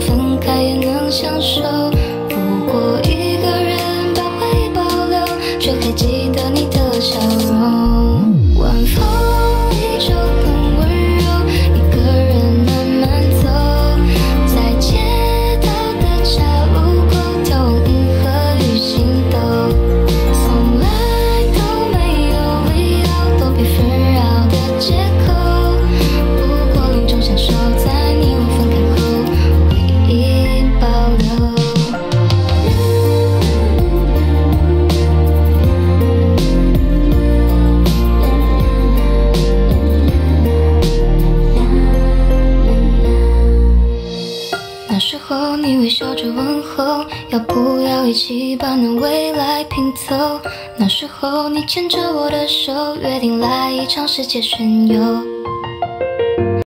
分开也能相守。不过一个人把回忆保留，却还记得你的那时候你微笑着问候，要不要一起把那未来拼凑？那时候你牵着我的手，约定来一场世界巡游。